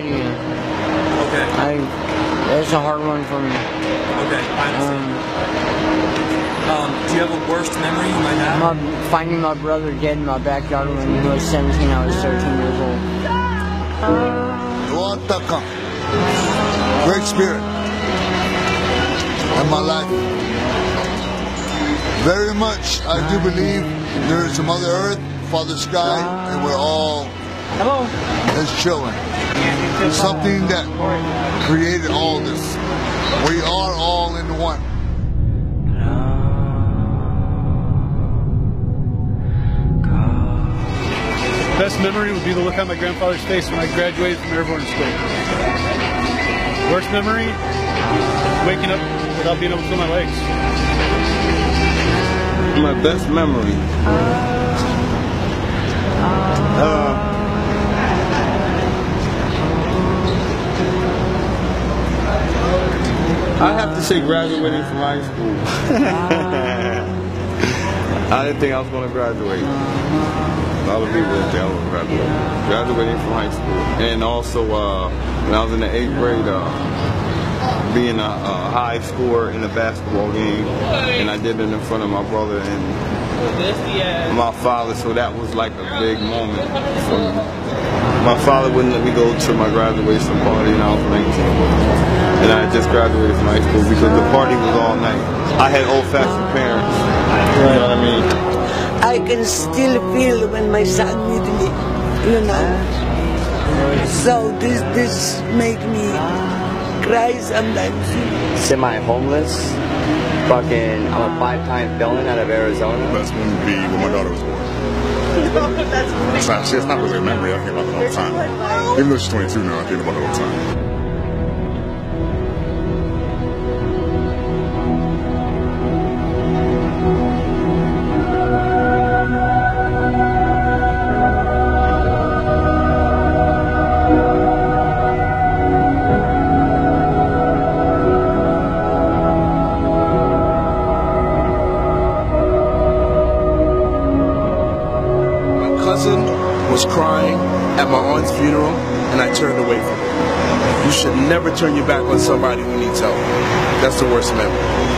idea. Okay. I, that's a hard one for me. Okay, I understand. Um, um, do you have a worst memory you might have? My, finding my brother dead in my backyard when he was 17, I was 13 years old. What the Noir.com. Great spirit. And my life. Very much, I do believe there is a Mother Earth, Father Sky, and we're all Hello. his children. There's something that created all this. We are all in one. Best memory would be the look on my grandfather's face when I graduated from airborne school. Worst memory? Waking up without being able to feel my legs. My best memory. I have to say graduating from high school. I didn't think I was going to graduate. A lot of people didn't think I was going to graduate. Graduating from high school. And also, uh, when I was in the eighth grade, uh, being a, a high scorer in a basketball game, and I did it in front of my brother and my father, so that was like a big moment for me. My father wouldn't let me go to my graduation party, and I was 19. And I had just graduated from high school because the party was all night. I had old-fashioned parents. You know what I mean? I can still feel when my son needs me, you know. So this this make me cry sometimes. semi-homeless. Fucking, I'm a five-time felon out of Arizona. Best one would be when my daughter was born. Not, see, it's not really a memory. I think about the time. Even though she's 22 now, I think about it all the time. Cousin was crying at my aunt's funeral, and I turned away from her. You should never turn your back on somebody who needs help. That's the worst memory.